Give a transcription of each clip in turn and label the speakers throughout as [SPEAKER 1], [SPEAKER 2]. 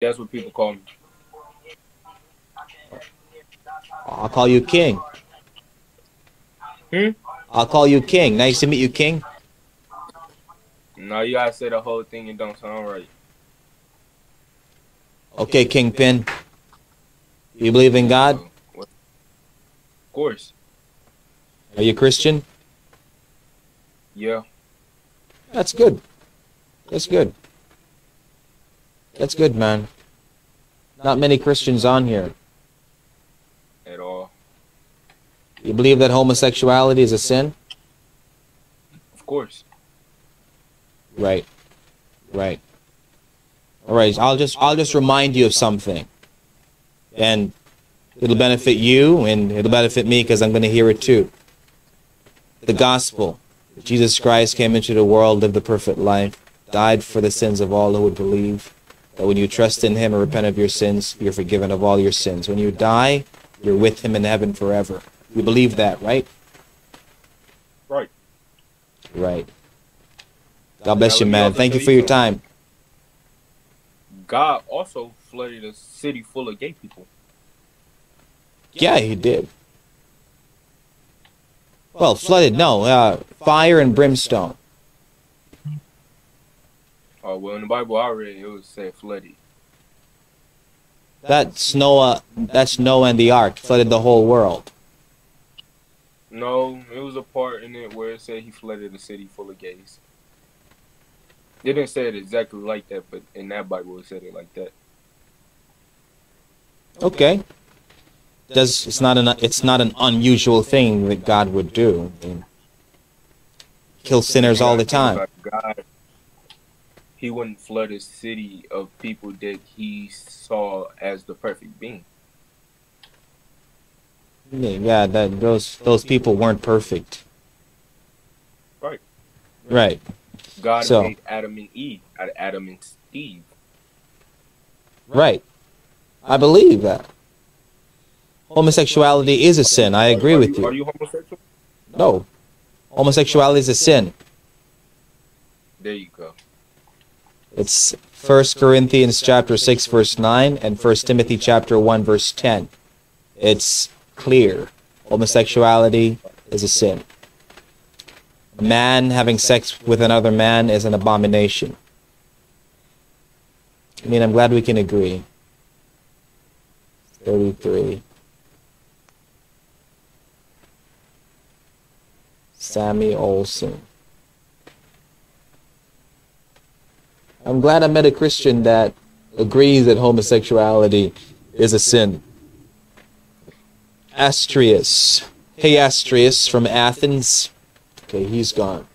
[SPEAKER 1] That's what people call me.
[SPEAKER 2] I'll call you King.
[SPEAKER 1] Hmm?
[SPEAKER 2] I'll call you King. Nice to meet you, King.
[SPEAKER 1] No, you gotta say the whole thing and don't sound right.
[SPEAKER 2] Okay, Kingpin. You believe in God?
[SPEAKER 1] Of course.
[SPEAKER 2] Are you Christian?
[SPEAKER 1] Yeah.
[SPEAKER 2] That's good. That's good. That's good, man. Not many Christians on here.
[SPEAKER 1] At all.
[SPEAKER 2] You believe that homosexuality is a sin?
[SPEAKER 1] Of course.
[SPEAKER 2] Right. Right. All right. I'll just I'll just remind you of something, and it'll benefit you and it'll benefit me because I'm going to hear it too. The gospel. Jesus Christ came into the world, lived the perfect life, died for the sins of all who would believe. That when you trust in Him and repent of your sins, you're forgiven of all your sins. When you die, you're with Him in heaven forever. You believe that, right?
[SPEAKER 1] Right.
[SPEAKER 2] Right. God bless you, man. Thank you for your time.
[SPEAKER 1] God also flooded a city full of gay people.
[SPEAKER 2] Yeah, he did. Well, flooded, no. Uh, fire and brimstone.
[SPEAKER 1] Oh well, in the Bible I read, it was said flooded.
[SPEAKER 2] That's Noah. That's Noah and the ark flooded the whole world.
[SPEAKER 1] No, it was a part in it where it said he flooded a city full of gays. It didn't say it exactly like that, but in that Bible it said it like that.
[SPEAKER 2] Okay. Does it's not an it's not an unusual thing that God would do. I mean, kill sinners all the time.
[SPEAKER 1] God, he wouldn't flood a city of people that he saw as the perfect being.
[SPEAKER 2] Yeah, that those those people weren't perfect.
[SPEAKER 1] Right.
[SPEAKER 2] Right.
[SPEAKER 1] God
[SPEAKER 2] So-
[SPEAKER 1] made Adam and Eve out of Adam and Steve.
[SPEAKER 2] Right. I believe that. Homosexuality is a sin. I agree with you.
[SPEAKER 1] Are
[SPEAKER 2] you
[SPEAKER 1] homosexual?
[SPEAKER 2] No. Homosexuality is a sin.
[SPEAKER 1] There you go.
[SPEAKER 2] It's 1 Corinthians chapter 6 verse 9 and 1 Timothy chapter 1 verse 10. It's clear. Homosexuality is a sin. A man having sex with another man is an abomination. I mean, I'm glad we can agree. 33. Sammy Olson. I'm glad I met a Christian that agrees that homosexuality is a sin. Astrius. Hey, Astrius from Athens. Okay, he's gone.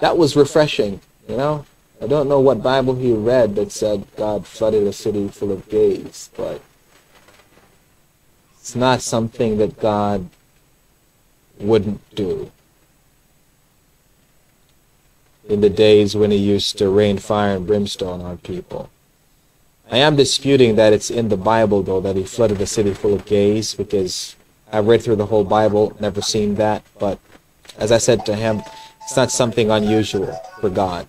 [SPEAKER 2] That was refreshing, you know? I don't know what Bible he read that said God flooded a city full of gays, but it's not something that God wouldn't do in the days when he used to rain fire and brimstone on people. I am disputing that it's in the Bible, though, that he flooded a city full of gays, because I've read through the whole Bible, never seen that, but as I said to him, it's not something unusual for God.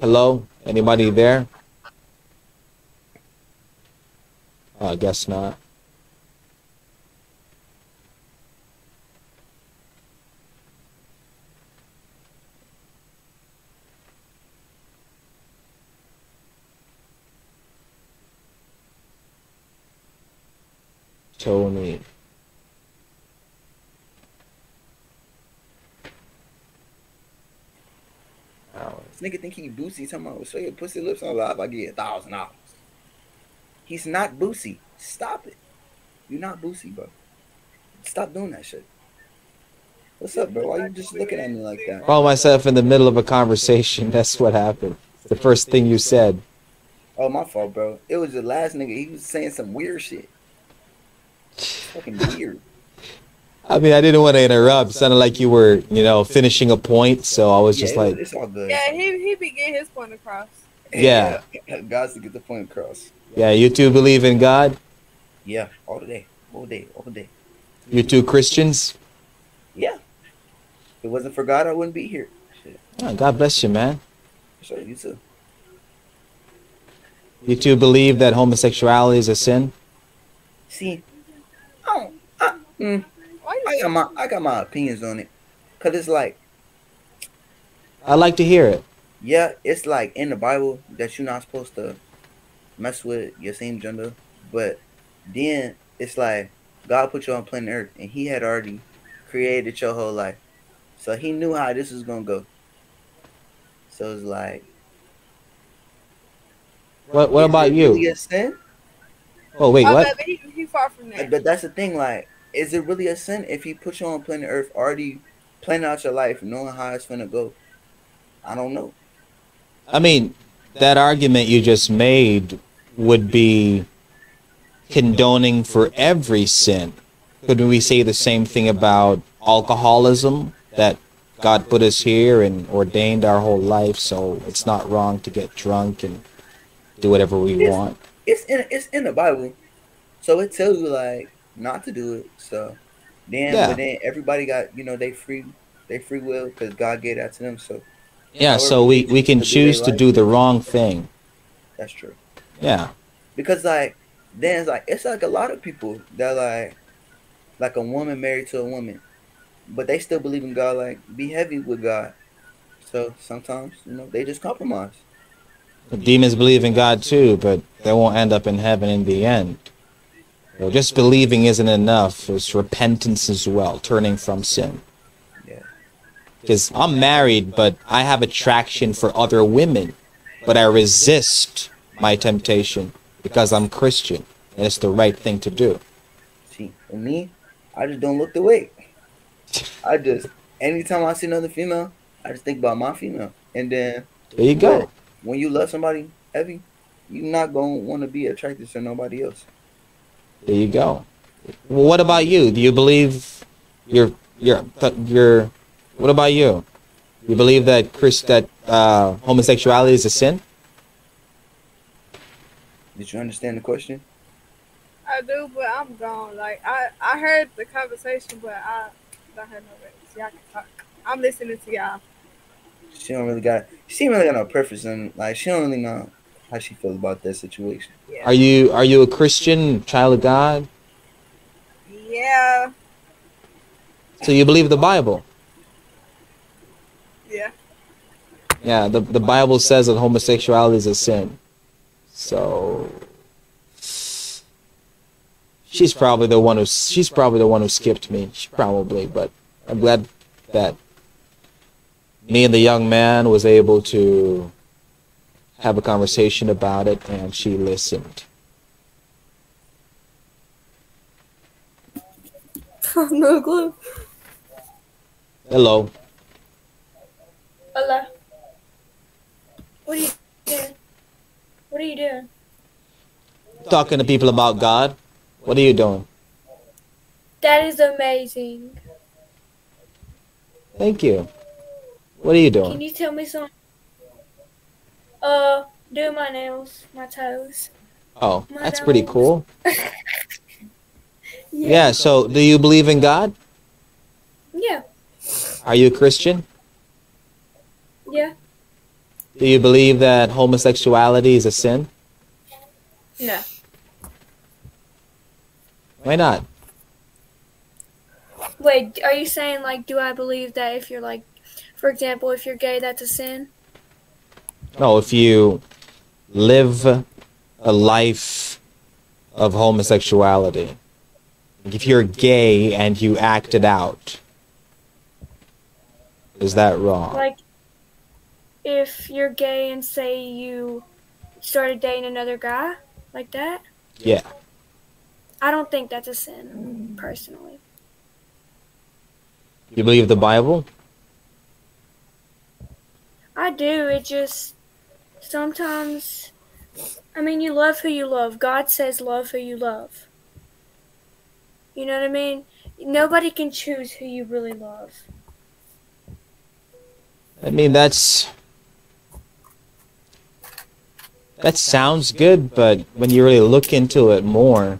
[SPEAKER 2] Hello? Anybody there? Oh, I guess not. Tony.
[SPEAKER 3] This nigga think he Boosie. Talking about show your pussy lips on live. I get a thousand dollars. He's not Boosie. Stop it. You're not Boosie, bro. Stop doing that shit. What's up, bro? Why you just looking at me like that?
[SPEAKER 2] Found myself in the middle of a conversation. That's what happened. The first thing you said.
[SPEAKER 3] Oh, my fault, bro. It was the last nigga. He was saying some weird shit. Fucking weird.
[SPEAKER 2] I mean, I didn't want to interrupt. Sounded like you were, you know, finishing a point. So I was just
[SPEAKER 3] Yeah,
[SPEAKER 2] like,
[SPEAKER 3] it's all good.
[SPEAKER 4] Yeah, he he be getting his point across.
[SPEAKER 2] Yeah.
[SPEAKER 3] yeah. God's to get the point across.
[SPEAKER 2] yeah, you two believe in God?
[SPEAKER 3] Yeah, all day, all day, all day.
[SPEAKER 2] You two Christians?
[SPEAKER 3] Yeah. If it wasn't for God, I wouldn't be here.
[SPEAKER 2] Oh, God bless you, man.
[SPEAKER 3] So you too.
[SPEAKER 2] You two believe that homosexuality is a sin?
[SPEAKER 3] See, I don't. Mm,
[SPEAKER 4] Why
[SPEAKER 3] I got my I got my opinions on it, cause it's like
[SPEAKER 2] I'd like to hear it.
[SPEAKER 3] yeah, it's like in the Bible that you're not supposed to mess with your same gender, but then it's like God put you on planet Earth and He had already created your whole life, so He knew how this was gonna go. So it's like,
[SPEAKER 2] What What
[SPEAKER 3] is
[SPEAKER 2] about you?
[SPEAKER 3] a sin?
[SPEAKER 2] Oh wait,
[SPEAKER 4] My
[SPEAKER 2] what?
[SPEAKER 4] bad, but he, he far from that.
[SPEAKER 3] But that's the thing, like, is it really a sin if He put you on planet Earth already planning out your life, knowing how it's gonna go? I don't know.
[SPEAKER 2] I mean, that argument you just made would be condoning for every sin. Could we say the same thing about alcoholism? That God put us here and ordained our whole life, so it's not wrong to get drunk and do whatever we
[SPEAKER 3] Yes.
[SPEAKER 2] want.
[SPEAKER 3] it's in it's in the Bible, so it tells you like not to do it. So then,
[SPEAKER 2] Yeah.
[SPEAKER 3] but then everybody got you know they free they free will because God gave that to them. So
[SPEAKER 2] Yeah, so we, we can choose to do the wrong thing.
[SPEAKER 3] that's true.
[SPEAKER 2] Yeah.
[SPEAKER 3] Because like then it's like it's like a lot of people that like like a woman married to a woman, but they still believe in God. Like be heavy with God. So sometimes you know they just compromise.
[SPEAKER 2] The demons believe in God too, but they won't end up in heaven in the end. So just believing isn't enough. It's repentance as well, turning from sin.
[SPEAKER 3] Yeah.
[SPEAKER 2] Because I'm married, but I have attraction for other women, but I resist my temptation because I'm Christian and it's the right thing to do.
[SPEAKER 3] See, for me, I just don't look the way. I just anytime I see another female, I just think about my female, and then
[SPEAKER 2] There you go.
[SPEAKER 3] when you love somebody heavy, you're not gonna want to be attracted to nobody else.
[SPEAKER 2] There you go. Well, what about you? Do you believe you're you're you're what about you? You believe that Chris that uh, homosexuality is a sin?
[SPEAKER 3] Did you understand the question?
[SPEAKER 4] I do, but I'm gone. Like I, I heard the conversation, but I don't have no words. Y'all can talk. I'm listening to y'all.
[SPEAKER 3] She don't really got. She don't really got no preference, and like she don't really know how she feels about that situation.
[SPEAKER 4] Yeah.
[SPEAKER 2] Are you are you a Christian child of God?
[SPEAKER 4] Yeah.
[SPEAKER 2] So you believe the Bible?
[SPEAKER 4] Yeah.
[SPEAKER 2] Yeah, the the Bible says that homosexuality is a sin. So she's probably the one who she's probably the one who skipped me. She probably, but I'm glad that me and the young man was able to have a conversation about it and she listened.
[SPEAKER 4] no clue.
[SPEAKER 2] Hello.
[SPEAKER 5] Hello. What are you doing? What are you doing?
[SPEAKER 2] Talking to people about God. What are you doing?
[SPEAKER 5] That is amazing.
[SPEAKER 2] Thank you. What are you doing?
[SPEAKER 5] Can you tell me some? Uh, do my nails, my toes.
[SPEAKER 2] Oh,
[SPEAKER 5] My
[SPEAKER 2] that's pretty
[SPEAKER 5] nose.
[SPEAKER 2] cool. Yeah, so do you believe in God?
[SPEAKER 5] Yeah.
[SPEAKER 2] Are you a Christian?
[SPEAKER 5] Yeah.
[SPEAKER 2] Do you believe that homosexuality is a sin?
[SPEAKER 5] No.
[SPEAKER 2] Why not?
[SPEAKER 5] Wait, are you saying like, do I believe that if you're like, for example, if you're gay, that's a sin?
[SPEAKER 2] No, if you live a life of homosexuality, if you're gay and you act it out, is that wrong?
[SPEAKER 5] Like, if you're gay and say you started dating another guy like that,
[SPEAKER 2] Yeah.
[SPEAKER 5] I don't think that's a sin, personally.
[SPEAKER 2] You believe the Bible?
[SPEAKER 5] I do. It just sometimes. I mean, you love who you love. God says love who you love. You know what I mean? Nobody can choose who you really love.
[SPEAKER 2] I mean, that's that sounds good, but when you really look into it more,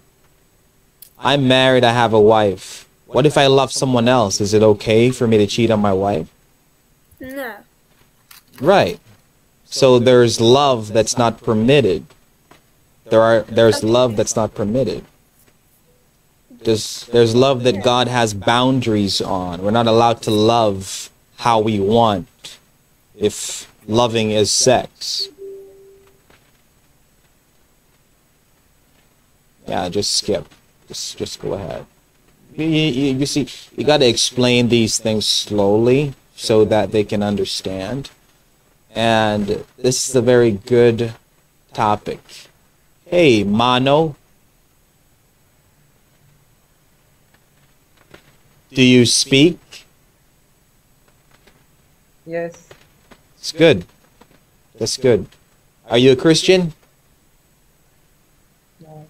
[SPEAKER 2] I'm married, I have a wife. What if I love someone else? Is it okay for me to cheat on my wife?
[SPEAKER 5] No.
[SPEAKER 2] Right. So there's love that's not permitted. There are there's love that's not permitted. There's there's love that God has boundaries on. We're not allowed to love how we want if loving is sex. Yeah, just skip. Just just go ahead. You, you, you see, you got to explain these things slowly so that they can understand. And this is a very good topic. Hey, Mano. Do you speak?
[SPEAKER 6] Yes.
[SPEAKER 2] It's good. That's good. Are you a Christian?
[SPEAKER 6] No.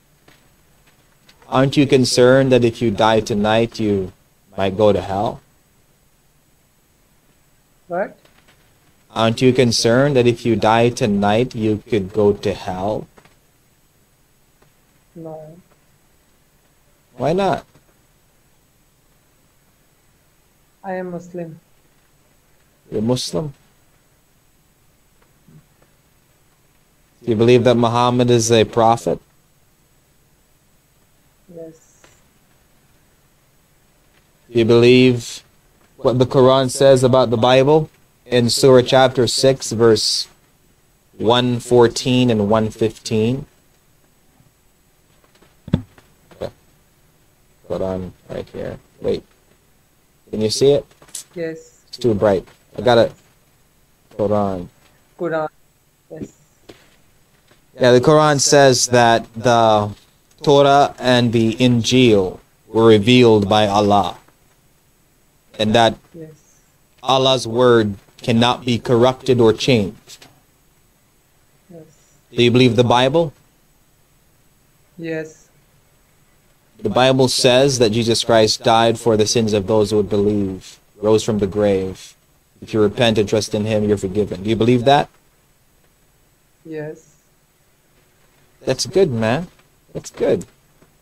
[SPEAKER 2] Aren't you concerned that if you die tonight, you might go to hell?
[SPEAKER 6] What?
[SPEAKER 2] Aren't you concerned that if you die tonight, you could go to hell?
[SPEAKER 6] No.
[SPEAKER 2] Why not?
[SPEAKER 6] I am Muslim.
[SPEAKER 2] You're Muslim? Do you believe that Muhammad is a prophet?
[SPEAKER 6] Yes.
[SPEAKER 2] Do you believe what the Quran says about the Bible in Surah chapter 6, verse 114 and 115? Okay. on right here. Wait. Can you see it?
[SPEAKER 6] Yes.
[SPEAKER 2] It's too bright. I got it. Quran.
[SPEAKER 6] Quran. Yes.
[SPEAKER 2] Yeah, the Quran says that the Torah and the Injil were revealed by Allah. And that
[SPEAKER 6] Yes.
[SPEAKER 2] Allah's word cannot be corrupted or changed.
[SPEAKER 6] Yes.
[SPEAKER 2] Do you believe the Bible?
[SPEAKER 6] Yes.
[SPEAKER 2] The Bible says that Jesus Christ died for the sins of those who would believe, rose from the grave. If you repent and trust in Him, you're forgiven. Do you believe that?
[SPEAKER 6] Yes.
[SPEAKER 2] That's good, man. That's good.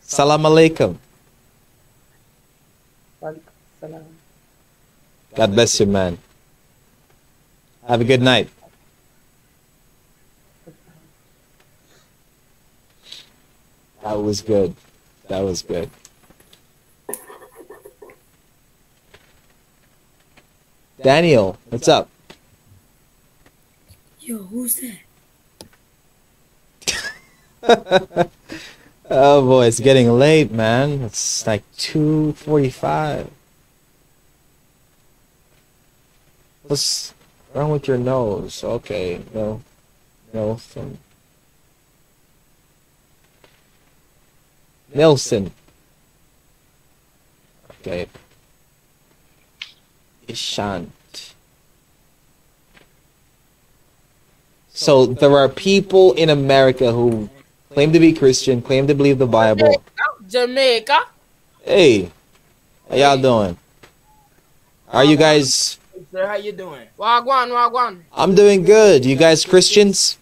[SPEAKER 2] Salam alaikum. God bless you, man. Have a good night. That was good. That was good. Daniel, what's up?
[SPEAKER 5] Yo, who's that?
[SPEAKER 2] oh boy, it's getting late, man. It's like 2:45. What's wrong with your nose? Okay, no, some Nelson. Okay. Ishant. So there are people in America who claim to be Christian, claim to believe the Bible.
[SPEAKER 7] Jamaica.
[SPEAKER 2] Hey, how y'all doing? Are you guys?
[SPEAKER 7] Sir, how you doing? Wagwan, wagwan.
[SPEAKER 2] I'm doing good. You guys Christians?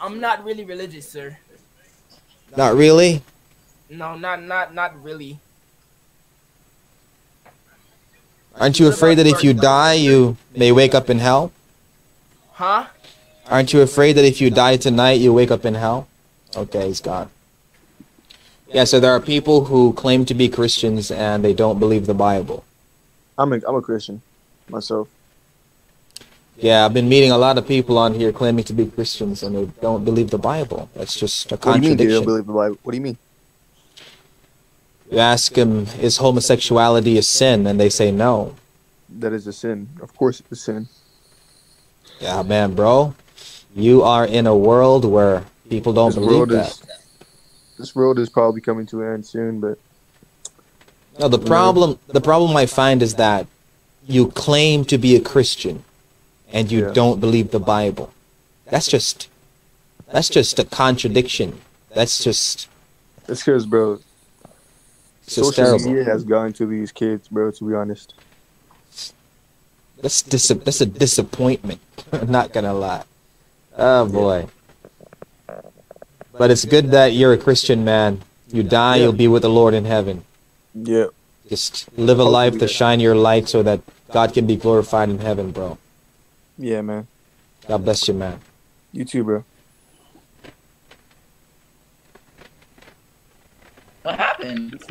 [SPEAKER 7] I'm not really religious, sir.
[SPEAKER 2] Not really.
[SPEAKER 7] No, not not not really.
[SPEAKER 2] Aren't you afraid that if you die, you may wake up in hell?
[SPEAKER 7] Huh?
[SPEAKER 2] Aren't you afraid that if you die tonight, you wake up in hell? Okay, he's gone. Yeah, so there are people who claim to be Christians and they don't believe the Bible.
[SPEAKER 8] I'm a I'm a Christian myself.
[SPEAKER 2] Yeah, I've been meeting a lot of people on here claiming to be Christians and they don't believe the Bible. That's just a contradiction.
[SPEAKER 8] What do you mean? They don't believe the Bible? What do you mean?
[SPEAKER 2] You ask them, is homosexuality a sin? And they say no.
[SPEAKER 8] That is a sin. Of course, it's a sin.
[SPEAKER 2] Yeah, man, bro. You are in a world where people don't
[SPEAKER 8] this
[SPEAKER 2] believe that.
[SPEAKER 8] is this world is probably coming to an end soon, but
[SPEAKER 2] No, the problem the problem I find is that you claim to be a Christian and you
[SPEAKER 8] Yeah.
[SPEAKER 2] don't believe the Bible. That's just that's just a contradiction. That's just
[SPEAKER 8] it's because, bro, social
[SPEAKER 2] terrible.
[SPEAKER 8] media has gotten to these kids, bro. To be honest,
[SPEAKER 2] That's dis- that's a disappointment. I'm not gonna lie. Oh boy. But it's good that you're a Christian man. You die, you'll be with the Lord in heaven.
[SPEAKER 8] Yeah.
[SPEAKER 2] Just live a life to shine your light so that God can be glorified in heaven, bro.
[SPEAKER 8] Yeah, man.
[SPEAKER 2] God bless you, man.
[SPEAKER 8] You too, bro.
[SPEAKER 3] What happened?